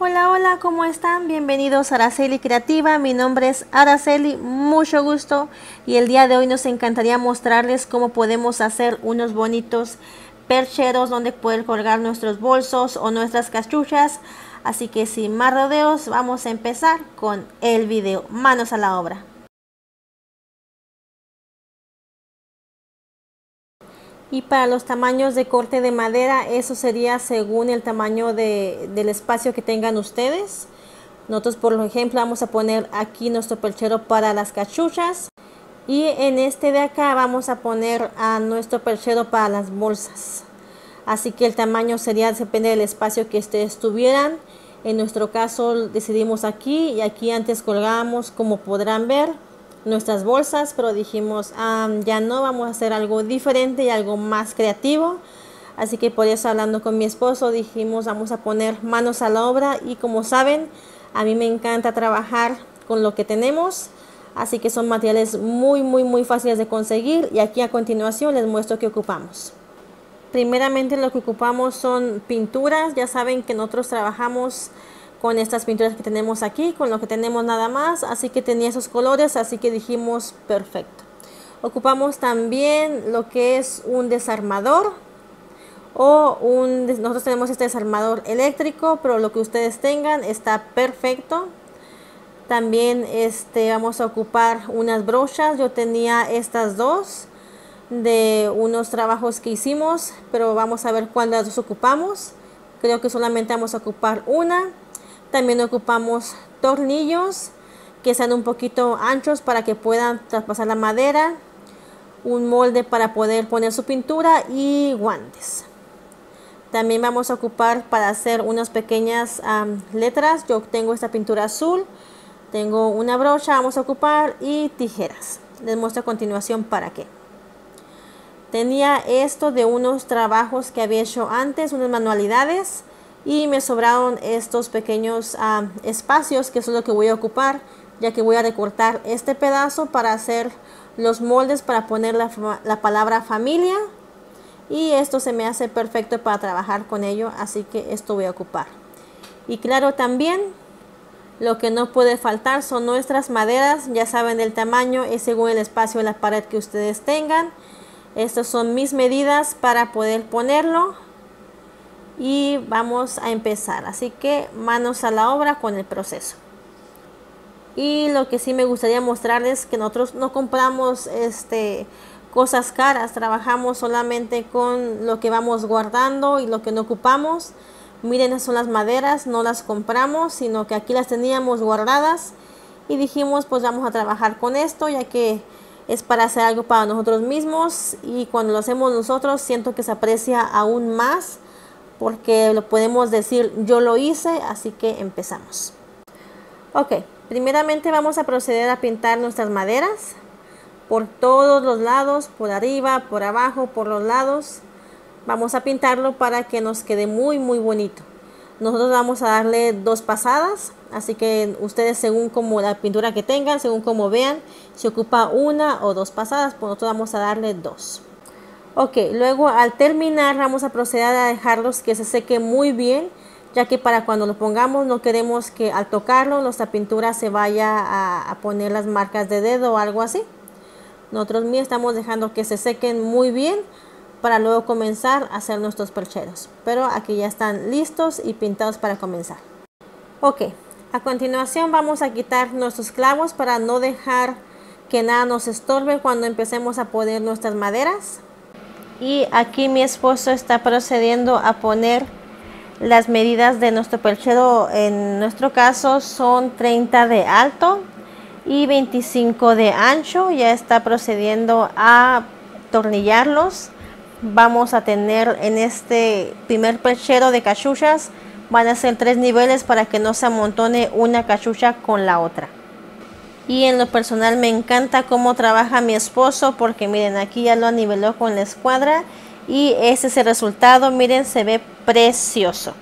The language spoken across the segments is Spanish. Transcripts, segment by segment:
Hola, hola, ¿cómo están? Bienvenidos a Araceli Creativa. Mi nombre es Araceli, mucho gusto. Y el día de hoy nos encantaría mostrarles cómo podemos hacer unos bonitos percheros donde poder colgar nuestros bolsos o nuestras cachuchas. Así que sin más rodeos, vamos a empezar con el video. Manos a la obra. Y para los tamaños de corte de madera, eso sería según el tamaño de, del espacio que tengan ustedes. Nosotros, por ejemplo, vamos a poner aquí nuestro perchero para las cachuchas. Y en este de acá vamos a poner a nuestro perchero para las bolsas. Así que el tamaño sería, depende del espacio que ustedes tuvieran. En nuestro caso decidimos aquí y aquí antes colgamos, como podrán ver nuestras bolsas, pero dijimos, ah, ya no, vamos a hacer algo diferente y algo más creativo. Así que por eso hablando con mi esposo dijimos, vamos a poner manos a la obra y como saben, a mí me encanta trabajar con lo que tenemos. Así que son materiales muy, muy, muy fáciles de conseguir y aquí a continuación les muestro qué ocupamos. Primeramente lo que ocupamos son pinturas, ya saben que nosotros trabajamos con estas pinturas que tenemos aquí, con lo que tenemos nada más, así que tenía esos colores, así que dijimos perfecto. Ocupamos también lo que es un desarmador o un, nosotros tenemos este desarmador eléctrico, pero lo que ustedes tengan está perfecto. También este, vamos a ocupar unas brochas, yo tenía estas dos de unos trabajos que hicimos, pero vamos a ver cuáles las ocupamos. Creo que solamente vamos a ocupar una también ocupamos tornillos que sean un poquito anchos para que puedan traspasar la madera. Un molde para poder poner su pintura y guantes. También vamos a ocupar para hacer unas pequeñas letras. Yo tengo esta pintura azul. Tengo una brocha, vamos a ocupar y tijeras. Les muestro a continuación para qué. Tenía esto de unos trabajos que había hecho antes, unas manualidades y me sobraron estos pequeños ah, espacios que es lo que voy a ocupar ya que voy a recortar este pedazo para hacer los moldes para poner la, la palabra familia. Y esto se me hace perfecto para trabajar con ello así que esto voy a ocupar. Y claro también lo que no puede faltar son nuestras maderas ya saben el tamaño es según el espacio de la pared que ustedes tengan. Estas son mis medidas para poder ponerlo y vamos a empezar. Así que manos a la obra con el proceso. Y lo que sí me gustaría mostrarles que nosotros no compramos este cosas caras trabajamos solamente con lo que vamos guardando y lo que no ocupamos. Miren son las maderas no las compramos sino que aquí las teníamos guardadas y dijimos pues vamos a trabajar con esto ya que es para hacer algo para nosotros mismos y cuando lo hacemos nosotros siento que se aprecia aún más porque lo podemos decir yo lo hice, así que empezamos. Ok, primeramente vamos a proceder a pintar nuestras maderas por todos los lados, por arriba, por abajo, por los lados. Vamos a pintarlo para que nos quede muy muy bonito. Nosotros vamos a darle dos pasadas, así que ustedes según como la pintura que tengan, según como vean, se ocupa una o dos pasadas, pues nosotros vamos a darle dos. Ok, luego al terminar vamos a proceder a dejarlos que se seque muy bien, ya que para cuando lo pongamos no queremos que al tocarlo nuestra pintura se vaya a, poner las marcas de dedo o algo así. Nosotros mismos estamos dejando que se sequen muy bien para luego comenzar a hacer nuestros percheros. Pero aquí ya están listos y pintados para comenzar. Ok, a continuación vamos a quitar nuestros clavos para no dejar que nada nos estorbe cuando empecemos a poner nuestras maderas y aquí mi esposo está procediendo a poner las medidas de nuestro perchero. En nuestro caso son 30 de alto y 25 de ancho. Ya está procediendo a tornillarlos. Vamos a tener en este primer perchero de cachuchas van a ser tres niveles para que no se amontone una cachucha con la otra y en lo personal me encanta cómo trabaja mi esposo porque miren aquí ya lo niveló con la escuadra y ese es el resultado miren se ve precioso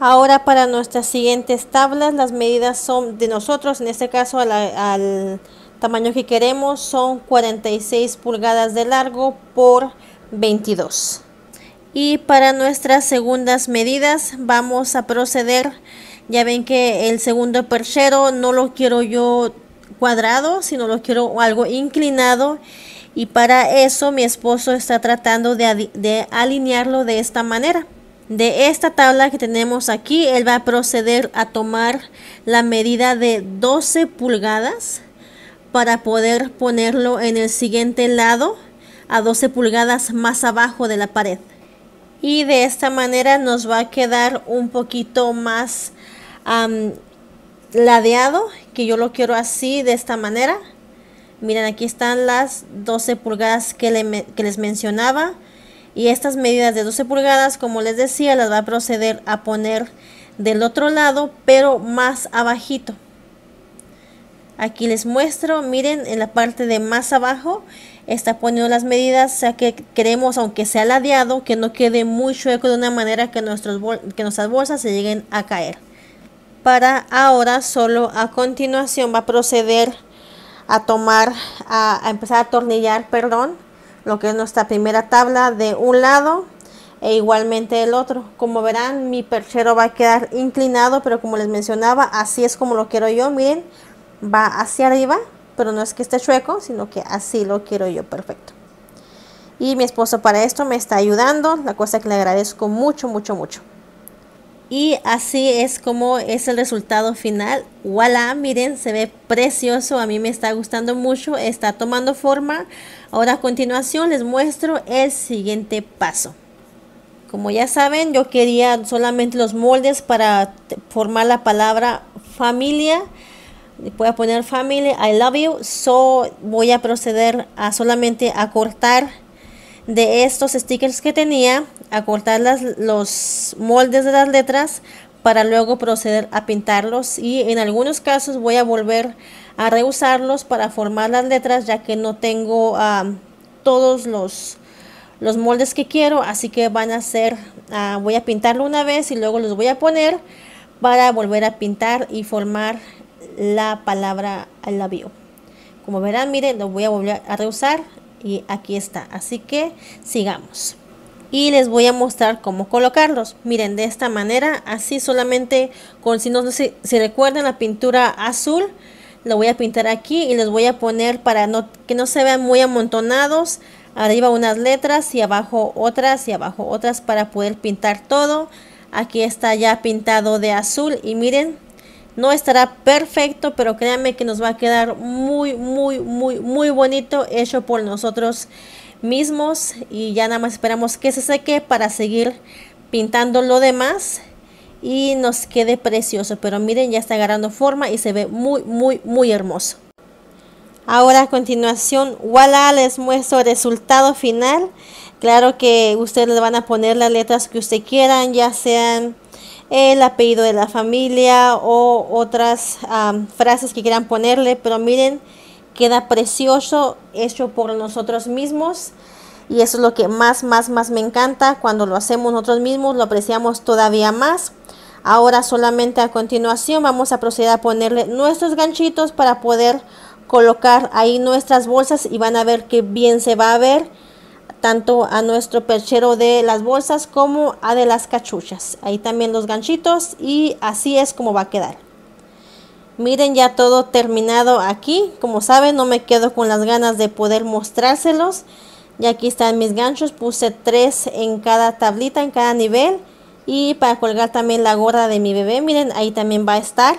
ahora para nuestras siguientes tablas las medidas son de nosotros en este caso al, tamaño que queremos son 46 pulgadas de largo por 22 Y para nuestras segundas medidas vamos a proceder. Ya ven que el segundo perchero no lo quiero yo cuadrado, sino lo quiero algo inclinado. Y para eso mi esposo está tratando de, alinearlo de esta manera. De esta tabla que tenemos aquí, él va a proceder a tomar la medida de 12 pulgadas para poder ponerlo en el siguiente lado a 12 pulgadas más abajo de la pared. Y de esta manera nos va a quedar un poquito más ladeado, que yo lo quiero así, de esta manera. Miren, aquí están las 12 pulgadas que, les mencionaba. Y estas medidas de 12 pulgadas como les decía las va a proceder a poner del otro lado pero más abajito. Aquí les muestro miren en la parte de más abajo está poniendo las medidas o sea que queremos aunque sea ladeado que no quede muy chueco de una manera que, nuestros que nuestras bolsas se lleguen a caer para ahora solo a continuación va a proceder a tomar a, empezar a atornillar perdón lo que es nuestra primera tabla de un lado e igualmente el otro. Como verán, mi perchero va a quedar inclinado, pero como les mencionaba, así es como lo quiero yo. Miren, va hacia arriba, pero no es que esté chueco, sino que así lo quiero yo, perfecto. Y mi esposo para esto me está ayudando, la cosa que le agradezco mucho, mucho, mucho. Y así es como es el resultado final. Voilà, miren, se ve precioso. A mí me está gustando mucho. Está tomando forma. Ahora a continuación les muestro el siguiente paso. Como ya saben, yo quería solamente los moldes para formar la palabra familia. Voy a poner family, I love you. So voy a proceder a solamente a cortar de estos stickers que tenía a cortar las, los moldes de las letras para luego proceder a pintarlos y en algunos casos voy a volver a reusarlos para formar las letras ya que no tengo ah, todos los, los moldes que quiero así que van a ser ah, voy a pintarlo una vez y luego los voy a poner para volver a pintar y formar la palabra al labio. Como verán miren lo voy a volver a reusar y aquí está. Así que sigamos y les voy a mostrar cómo colocarlos. Miren de esta manera así solamente con si no sé si recuerdan la pintura azul lo voy a pintar aquí y les voy a poner para no, que no se vean muy amontonados. Arriba unas letras y abajo otras y abajo otras para poder pintar todo. Aquí está ya pintado de azul y miren no estará perfecto, pero créanme que nos va a quedar muy, muy, muy, muy bonito hecho por nosotros mismos. Y ya nada más esperamos que se seque para seguir pintando lo demás y nos quede precioso. Pero miren, ya está agarrando forma y se ve muy, muy, muy hermoso. Ahora a continuación, voilà, les muestro el resultado final. Claro que ustedes le van a poner las letras que ustedes quieran, ya sean el apellido de la familia o otras frases que quieran ponerle, pero miren, queda precioso, hecho por nosotros mismos. Y eso es lo que más, más, más me encanta. Cuando lo hacemos nosotros mismos, lo apreciamos todavía más. Ahora solamente a continuación vamos a proceder a ponerle nuestros ganchitos para poder colocar ahí nuestras bolsas y van a ver que bien se va a ver tanto a nuestro perchero de las bolsas como a de las cachuchas. Ahí también los ganchitos y así es como va a quedar. Miren ya todo terminado aquí. Como saben no me quedo con las ganas de poder mostrárselos. Y aquí están mis ganchos. Puse tres en cada tablita, en cada nivel. Y para colgar también la gorra de mi bebé. Miren ahí también va a estar.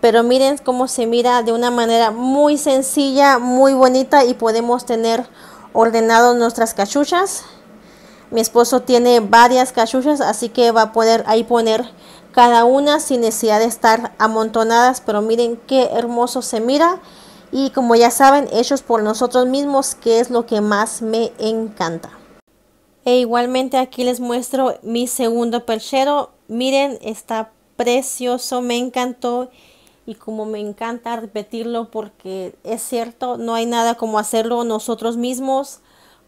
Pero miren cómo se mira de una manera muy sencilla, muy bonita. Y podemos tener ordenado nuestras cachuchas. Mi esposo tiene varias cachuchas, así que va a poder ahí poner cada una sin necesidad de estar amontonadas. Pero miren qué hermoso se mira. Y como ya saben, hechos por nosotros mismos, que es lo que más me encanta. E igualmente aquí les muestro mi segundo perchero. Miren, está precioso, me encantó y como me encanta repetirlo porque es cierto, no hay nada como hacerlo nosotros mismos,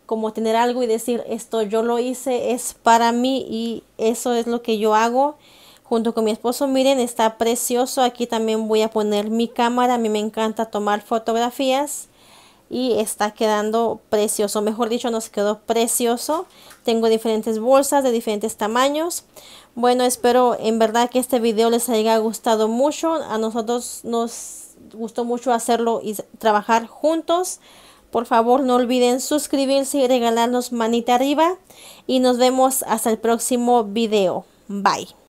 como tener algo y decir esto yo lo hice, es para mí y eso es lo que yo hago junto con mi esposo. Miren, está precioso. Aquí también voy a poner mi cámara. A mí me encanta tomar fotografías. y está quedando precioso. Mejor dicho, nos quedó precioso. Tengo diferentes bolsas de diferentes tamaños. Bueno, espero en verdad que este video les haya gustado mucho. A nosotros nos gustó mucho hacerlo y trabajar juntos. Por favor, no olviden suscribirse y regalarnos manita arriba. Y nos vemos hasta el próximo video. Bye.